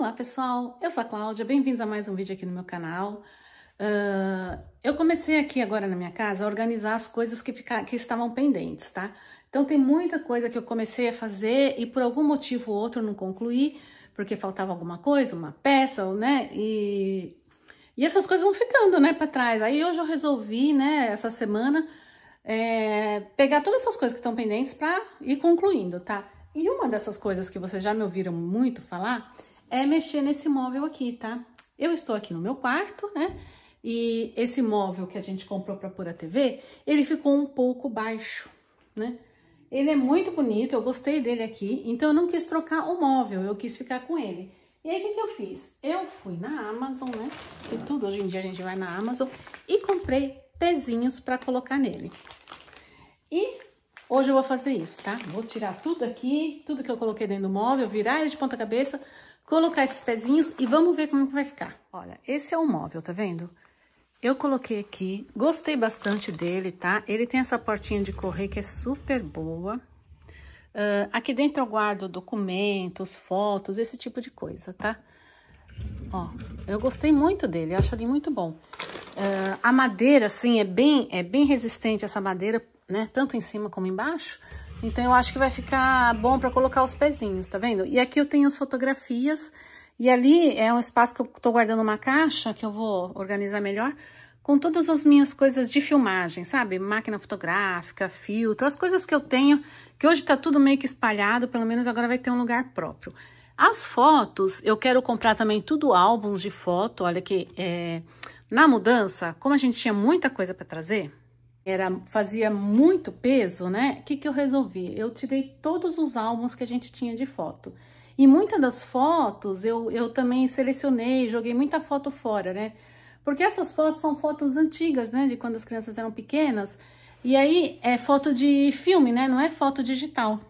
Olá pessoal, eu sou a Cláudia, bem-vindos a mais um vídeo aqui no meu canal. Uh, eu comecei aqui agora na minha casa a organizar as coisas que, fica, que estavam pendentes, tá? Então tem muita coisa que eu comecei a fazer e por algum motivo ou outro não concluí, porque faltava alguma coisa, uma peça, ou, né? E, e essas coisas vão ficando, né, para trás. Aí hoje eu resolvi, né, essa semana, é, pegar todas essas coisas que estão pendentes para ir concluindo, tá? E uma dessas coisas que vocês já me ouviram muito falar é mexer nesse móvel aqui, tá? Eu estou aqui no meu quarto, né? E esse móvel que a gente comprou para pôr a TV, ele ficou um pouco baixo, né? Ele é muito bonito, eu gostei dele aqui, então eu não quis trocar o móvel, eu quis ficar com ele. E aí, o que, que eu fiz? Eu fui na Amazon, né? E tudo, hoje em dia a gente vai na Amazon e comprei pezinhos para colocar nele. E hoje eu vou fazer isso, tá? Vou tirar tudo aqui, tudo que eu coloquei dentro do móvel, virar ele de ponta cabeça, colocar esses pezinhos e vamos ver como vai ficar. Olha, esse é o móvel, tá vendo? Eu coloquei aqui, gostei bastante dele, tá? Ele tem essa portinha de correr que é super boa. Uh, aqui dentro eu guardo documentos, fotos, esse tipo de coisa, tá? Ó, eu gostei muito dele, acho ele muito bom. Uh, a madeira, assim, é bem, é bem resistente essa madeira, né? Tanto em cima como embaixo. Então, eu acho que vai ficar bom para colocar os pezinhos, tá vendo? E aqui eu tenho as fotografias. E ali é um espaço que eu tô guardando uma caixa, que eu vou organizar melhor, com todas as minhas coisas de filmagem, sabe? Máquina fotográfica, filtro, as coisas que eu tenho, que hoje tá tudo meio que espalhado, pelo menos agora vai ter um lugar próprio. As fotos, eu quero comprar também tudo álbuns de foto, olha que é, na mudança, como a gente tinha muita coisa para trazer, era fazia muito peso, né? O que, que eu resolvi? Eu tirei todos os álbuns que a gente tinha de foto. E muitas das fotos eu, eu também selecionei, joguei muita foto fora, né? Porque essas fotos são fotos antigas, né? De quando as crianças eram pequenas. E aí é foto de filme, né? Não é foto digital.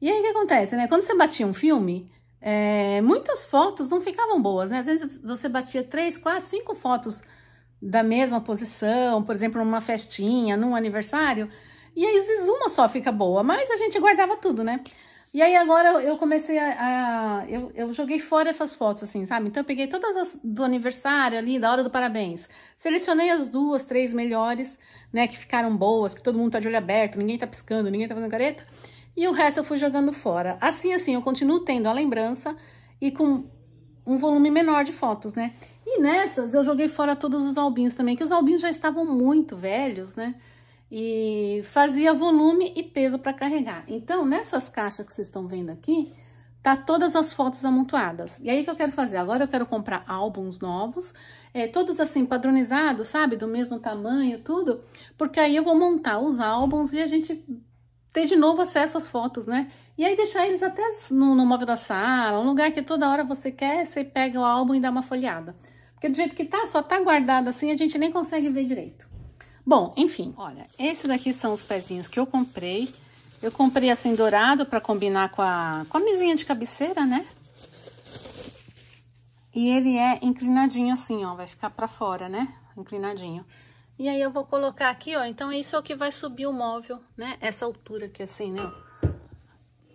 E aí o que acontece, né? Quando você batia um filme, é, muitas fotos não ficavam boas, né? Às vezes você batia três, quatro, cinco fotos da mesma posição, por exemplo, numa festinha, num aniversário, e aí, às vezes uma só fica boa, mas a gente guardava tudo, né? E aí agora eu comecei a... a eu, eu, joguei fora essas fotos, assim, sabe? Então eu peguei todas as do aniversário ali, da hora do parabéns. Selecionei as duas, três melhores, né? Que ficaram boas, que todo mundo tá de olho aberto, ninguém tá piscando, ninguém tá fazendo careta. E o resto eu fui jogando fora. Assim, assim, eu continuo tendo a lembrança e com um volume menor de fotos, né? E nessas eu joguei fora todos os albinhos também, que os albinhos já estavam muito velhos, né? E fazia volume e peso para carregar. Então, nessas caixas que vocês estão vendo aqui, tá todas as fotos amontoadas. E aí, o que eu quero fazer? Agora eu quero comprar álbuns novos, é, todos assim, padronizados, sabe? Do mesmo tamanho, tudo. Porque aí eu vou montar os álbuns e a gente ter de novo acesso às fotos, né? E aí deixar eles até no, no móvel da sala, um lugar que toda hora você quer, você pega o álbum e dá uma folhada. Porque do jeito que tá, só tá guardado assim, a gente nem consegue ver direito. Bom, enfim, olha, esses daqui são os pezinhos que eu comprei. Eu comprei assim dourado para combinar com a, com a mesinha de cabeceira, né? E ele é inclinadinho assim, ó, vai ficar pra fora, né? Inclinadinho. E aí eu vou colocar aqui, ó, então isso é o que vai subir o móvel, né? Essa altura aqui assim, né?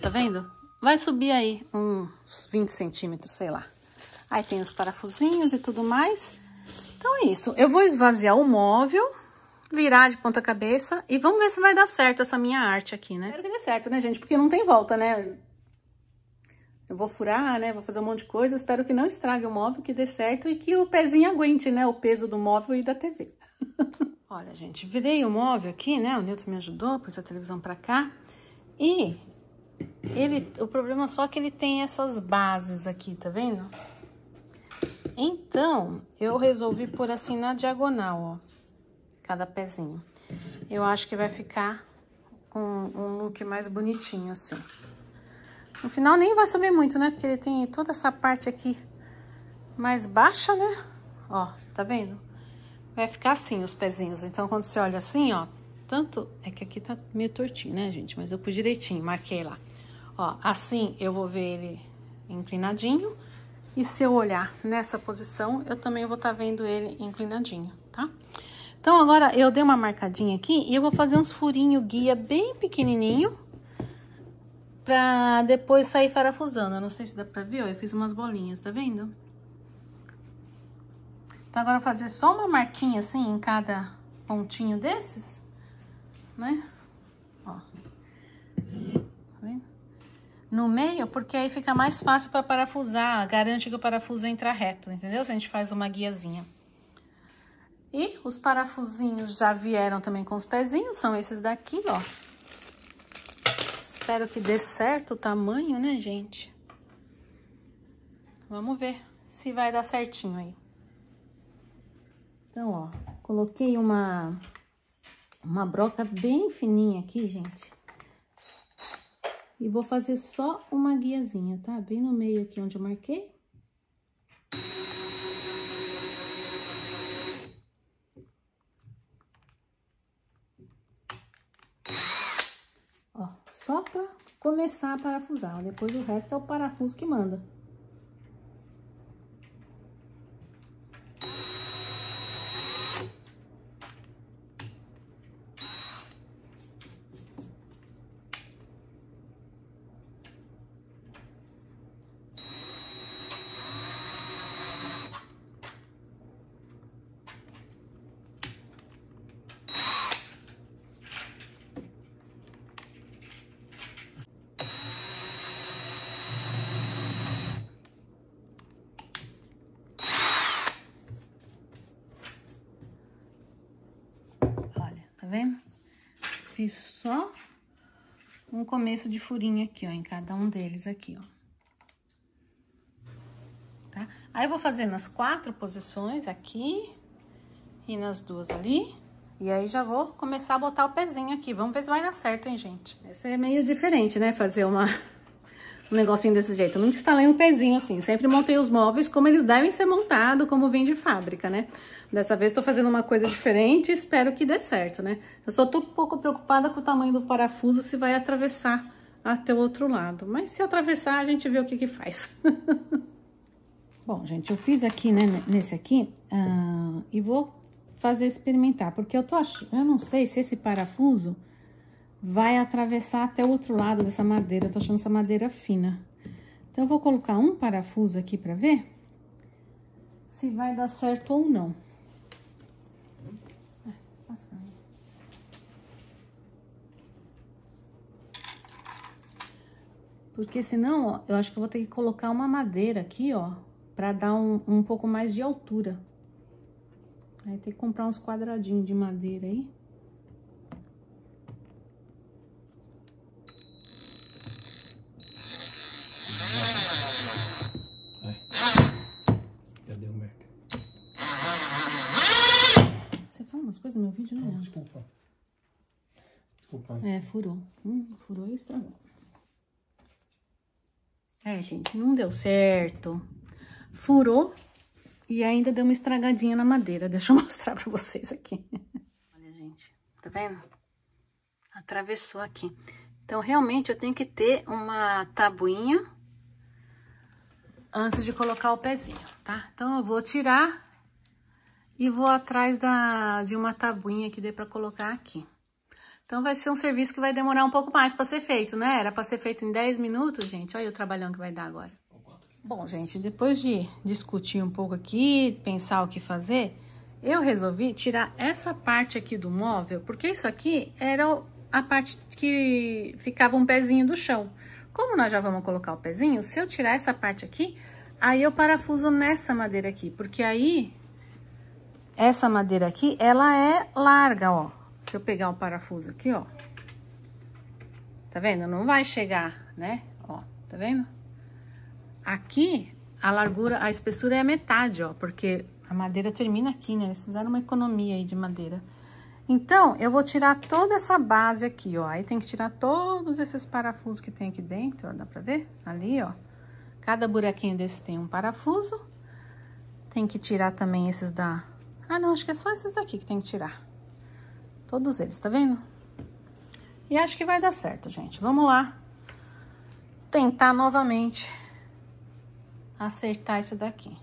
Tá vendo? Vai subir aí uns 20 centímetros, sei lá. Aí tem os parafusinhos e tudo mais. Então é isso. Eu vou esvaziar o móvel, virar de ponta cabeça e vamos ver se vai dar certo essa minha arte aqui, né? Espero que dê certo, né, gente? Porque não tem volta, né? Eu vou furar, né? Vou fazer um monte de coisa. Espero que não estrague o móvel, que dê certo e que o pezinho aguente, né? O peso do móvel e da TV. Olha, gente, virei o móvel aqui, né? O Newton me ajudou, pus a televisão pra cá. E ele, o problema só é que ele tem essas bases aqui, tá vendo? Então, eu resolvi pôr assim na diagonal, ó, cada pezinho. Eu acho que vai ficar com um look mais bonitinho, assim. No final nem vai subir muito, né? Porque ele tem toda essa parte aqui mais baixa, né? Ó, tá vendo? Vai ficar assim os pezinhos. Então, quando você olha assim, ó, tanto... É que aqui tá meio tortinho, né, gente? Mas eu pus direitinho, marquei lá. Ó, assim eu vou ver ele inclinadinho e se eu olhar nessa posição, eu também vou estar tá vendo ele inclinadinho, tá? Então, agora eu dei uma marcadinha aqui e eu vou fazer uns furinhos guia bem pequenininho pra depois sair parafusando. Eu não sei se dá pra ver, ó, eu fiz umas bolinhas, tá vendo? Então agora fazer só uma marquinha assim em cada pontinho desses, né? Ó. Tá vendo? No meio, porque aí fica mais fácil para parafusar, garante que o parafuso entra reto, entendeu? Se a gente faz uma guiazinha. E os parafusinhos já vieram também com os pezinhos, são esses daqui, ó. Espero que dê certo o tamanho, né, gente? Vamos ver se vai dar certinho aí. Então, ó, coloquei uma, uma broca bem fininha aqui, gente. E vou fazer só uma guiazinha, tá? Bem no meio aqui onde eu marquei. só para começar a parafusar. Depois o resto é o parafuso que manda. tá vendo? Fiz só um começo de furinho aqui, ó, em cada um deles aqui, ó. Tá? Aí, eu vou fazer nas quatro posições aqui e nas duas ali. E aí, já vou começar a botar o pezinho aqui. Vamos ver se vai dar certo, hein, gente? Essa é meio diferente, né? Fazer uma um negocinho desse jeito. Eu nunca instalei um pezinho assim, sempre montei os móveis como eles devem ser montados, como vem de fábrica, né? Dessa vez tô fazendo uma coisa diferente e espero que dê certo, né? Eu só tô um pouco preocupada com o tamanho do parafuso, se vai atravessar até o outro lado. Mas se atravessar, a gente vê o que que faz. Bom, gente, eu fiz aqui, né, nesse aqui, uh, e vou fazer experimentar, porque eu tô achando, eu não sei se esse parafuso vai atravessar até o outro lado dessa madeira. Eu tô achando essa madeira fina. Então, eu vou colocar um parafuso aqui pra ver se vai dar certo ou não. Porque senão, ó, eu acho que eu vou ter que colocar uma madeira aqui, ó, pra dar um, um pouco mais de altura. Aí tem que comprar uns quadradinhos de madeira aí. coisa no meu Desculpa. É, furou. Hum, furou e estragou. É, gente, não deu certo. Furou e ainda deu uma estragadinha na madeira. Deixa eu mostrar pra vocês aqui. Olha, gente, tá vendo? Atravessou aqui. Então, realmente, eu tenho que ter uma tabuinha antes de colocar o pezinho, tá? Então, eu vou tirar e vou atrás da, de uma tabuinha que dê para colocar aqui. Então, vai ser um serviço que vai demorar um pouco mais para ser feito, né? Era para ser feito em 10 minutos, gente. Olha o trabalhão que vai dar agora. Bom, gente, depois de discutir um pouco aqui, pensar o que fazer, eu resolvi tirar essa parte aqui do móvel, porque isso aqui era a parte que ficava um pezinho do chão. Como nós já vamos colocar o pezinho, se eu tirar essa parte aqui, aí eu parafuso nessa madeira aqui, porque aí essa madeira aqui, ela é larga, ó. Se eu pegar o parafuso aqui, ó. Tá vendo? Não vai chegar, né? Ó, tá vendo? Aqui, a largura, a espessura é a metade, ó. Porque a madeira termina aqui, né? Eles fizeram uma economia aí de madeira. Então, eu vou tirar toda essa base aqui, ó. Aí tem que tirar todos esses parafusos que tem aqui dentro, ó. Dá pra ver? Ali, ó. Cada buraquinho desse tem um parafuso. Tem que tirar também esses da ah, não, acho que é só esses daqui que tem que tirar. Todos eles, tá vendo? E acho que vai dar certo, gente. Vamos lá tentar novamente acertar isso daqui.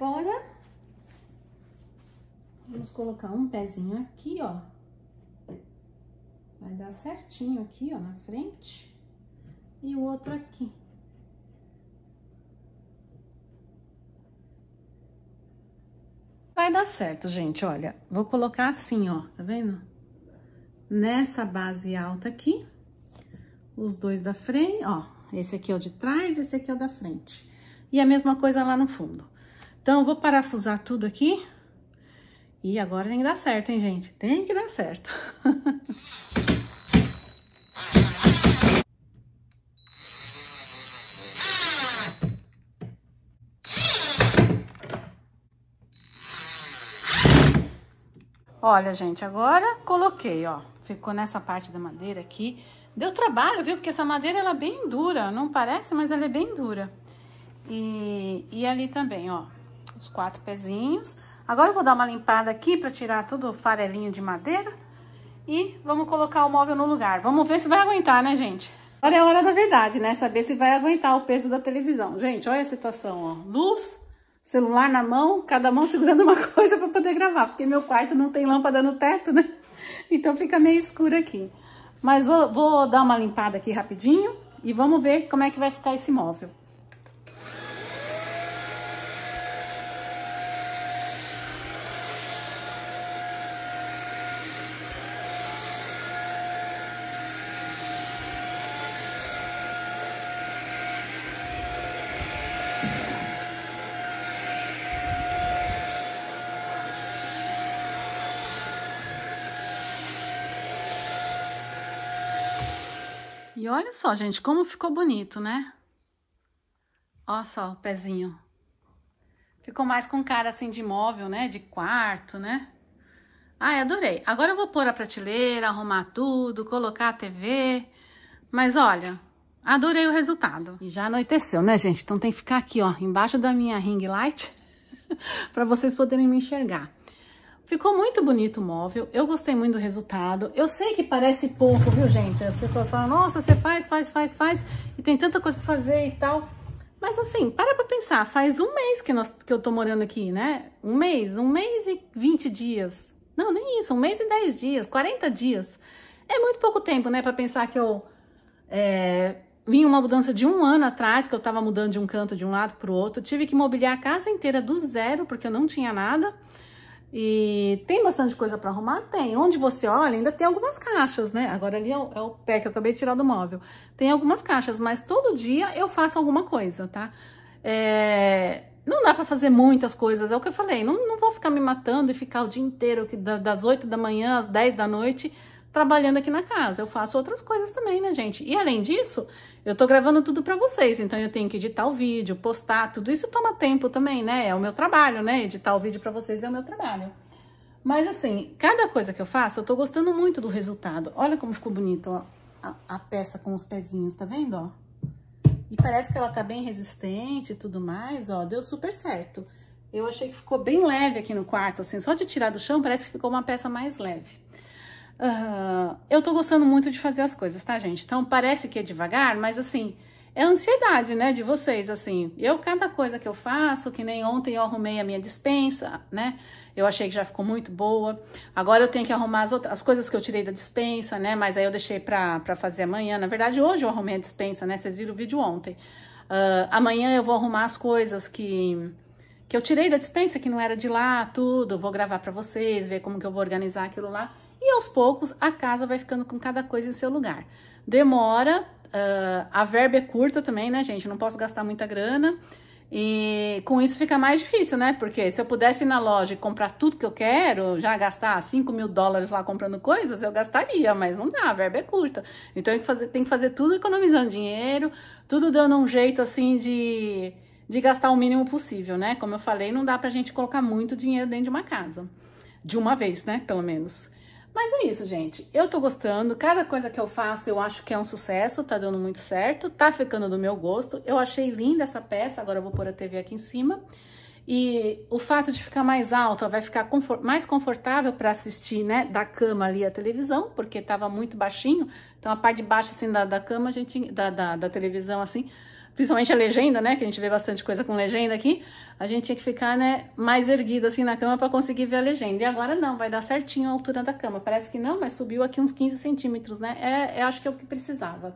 Agora, vamos colocar um pezinho aqui, ó. Vai dar certinho aqui, ó, na frente. E o outro aqui. Vai dar certo, gente, olha. Vou colocar assim, ó, tá vendo? Nessa base alta aqui. Os dois da frente, ó. Esse aqui é o de trás, esse aqui é o da frente. E a mesma coisa lá no fundo. Então, eu vou parafusar tudo aqui. E agora tem que dar certo, hein, gente? Tem que dar certo. Olha, gente, agora coloquei, ó. Ficou nessa parte da madeira aqui. Deu trabalho, viu? Porque essa madeira, ela é bem dura. Não parece, mas ela é bem dura. E, e ali também, ó. Os quatro pezinhos. Agora eu vou dar uma limpada aqui pra tirar todo o farelinho de madeira. E vamos colocar o móvel no lugar. Vamos ver se vai aguentar, né, gente? Agora é a hora da verdade, né? Saber se vai aguentar o peso da televisão. Gente, olha a situação, ó. Luz celular na mão, cada mão segurando uma coisa para poder gravar, porque meu quarto não tem lâmpada no teto, né? Então fica meio escuro aqui. Mas vou, vou dar uma limpada aqui rapidinho e vamos ver como é que vai ficar esse móvel. E olha só, gente, como ficou bonito, né? Olha só o pezinho. Ficou mais com cara assim de móvel, né? De quarto, né? Ai, adorei. Agora eu vou pôr a prateleira, arrumar tudo, colocar a TV. Mas olha, adorei o resultado. E já anoiteceu, né, gente? Então tem que ficar aqui, ó, embaixo da minha ring light para vocês poderem me enxergar. Ficou muito bonito o móvel, eu gostei muito do resultado. Eu sei que parece pouco, viu, gente? As pessoas falam, nossa, você faz, faz, faz, faz, e tem tanta coisa pra fazer e tal. Mas assim, para pra pensar, faz um mês que, nós, que eu tô morando aqui, né? Um mês, um mês e 20 dias. Não, nem isso, um mês e 10 dias, 40 dias. É muito pouco tempo, né, pra pensar que eu é, vim uma mudança de um ano atrás, que eu tava mudando de um canto de um lado pro outro. Tive que mobiliar a casa inteira do zero, porque eu não tinha nada. E tem bastante coisa para arrumar? Tem. Onde você olha, ainda tem algumas caixas, né? Agora ali é o, é o, pé que eu acabei de tirar do móvel. Tem algumas caixas, mas todo dia eu faço alguma coisa, tá? É... Não dá para fazer muitas coisas, é o que eu falei. Não, não vou ficar me matando e ficar o dia inteiro, das 8 da manhã às 10 da noite, trabalhando aqui na casa. Eu faço outras coisas também, né, gente? E além disso, eu tô gravando tudo para vocês, então eu tenho que editar o vídeo, postar, tudo isso toma tempo também, né? É o meu trabalho, né? Editar o vídeo para vocês é o meu trabalho. Mas assim, cada coisa que eu faço, eu tô gostando muito do resultado. Olha como ficou bonito, ó, a, a peça com os pezinhos, tá vendo, ó? E parece que ela tá bem resistente e tudo mais, ó, deu super certo. Eu achei que ficou bem leve aqui no quarto, assim, só de tirar do chão parece que ficou uma peça mais leve. Eu tô gostando muito de fazer as coisas, tá, gente? Então, parece que é devagar, mas assim, é ansiedade, né, de vocês, assim. Eu, cada coisa que eu faço, que nem ontem eu arrumei a minha dispensa, né? Eu achei que já ficou muito boa. Agora eu tenho que arrumar as, outras, as coisas que eu tirei da dispensa, né? Mas aí eu deixei pra, pra fazer amanhã. Na verdade, hoje eu arrumei a dispensa, né? Vocês viram o vídeo ontem. Uh, amanhã eu vou arrumar as coisas que que eu tirei da dispensa, que não era de lá, tudo. Vou gravar pra vocês, ver como que eu vou organizar aquilo lá. E aos poucos a casa vai ficando com cada coisa em seu lugar. Demora, uh, a verba é curta também, né, gente? Não posso gastar muita grana. E com isso fica mais difícil, né? Porque se eu pudesse ir na loja e comprar tudo que eu quero, já gastar 5 mil dólares lá comprando coisas, eu gastaria, mas não dá, a verba é curta. Então tem que fazer, tem que fazer tudo economizando dinheiro, tudo dando um jeito assim de, de gastar o mínimo possível, né? Como eu falei, não dá pra gente colocar muito dinheiro dentro de uma casa. De uma vez, né? Pelo menos. Mas é isso, gente. Eu tô gostando. Cada coisa que eu faço, eu acho que é um sucesso. Tá dando muito certo. Tá ficando do meu gosto. Eu achei linda essa peça. Agora eu vou pôr a TV aqui em cima. E o fato de ficar mais alta vai ficar confort mais confortável para assistir, né, da cama ali a televisão, porque tava muito baixinho. Então a parte de baixo, assim, da, da cama, a gente, da, da, da televisão, assim, principalmente a legenda, né? Que a gente vê bastante coisa com legenda aqui. A gente tinha que ficar, né, mais erguido assim na cama para conseguir ver a legenda. E agora não, vai dar certinho a altura da cama. Parece que não, mas subiu aqui uns 15 centímetros, né? É, acho que é o que precisava.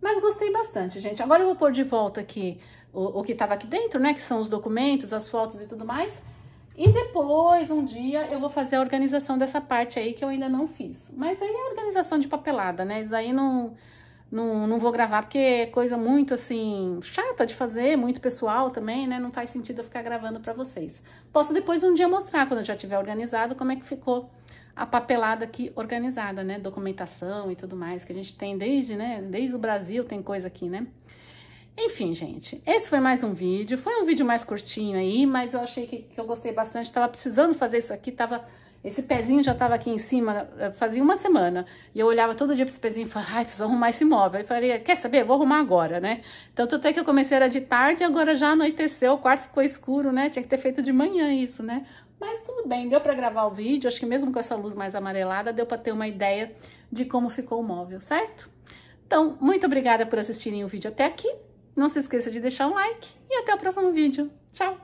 Mas gostei bastante, gente. Agora eu vou pôr de volta aqui o, o que estava aqui dentro, né? Que são os documentos, as fotos e tudo mais. E depois, um dia, eu vou fazer a organização dessa parte aí que eu ainda não fiz. Mas aí é organização de papelada, né? Isso aí não não, não vou gravar porque é coisa muito assim chata de fazer, muito pessoal também, né? Não faz sentido eu ficar gravando para vocês. Posso depois um dia mostrar quando eu já tiver organizado como é que ficou a papelada aqui organizada, né? Documentação e tudo mais que a gente tem desde, né? Desde o Brasil tem coisa aqui, né? Enfim, gente, esse foi mais um vídeo. Foi um vídeo mais curtinho aí, mas eu achei que, que eu gostei bastante. Tava precisando fazer isso aqui, tava esse pezinho já estava aqui em cima eh, fazia uma semana. E eu olhava todo dia para esse pezinho e falava, ai, preciso arrumar esse móvel. Aí falei, quer saber? Vou arrumar agora, né? Tanto até que eu comecei era de tarde agora já anoiteceu, o quarto ficou escuro, né? Tinha que ter feito de manhã isso, né? Mas tudo bem, deu para gravar o vídeo. Acho que mesmo com essa luz mais amarelada, deu para ter uma ideia de como ficou o móvel, certo? Então, muito obrigada por assistirem o vídeo até aqui. Não se esqueça de deixar um like e até o próximo vídeo. Tchau!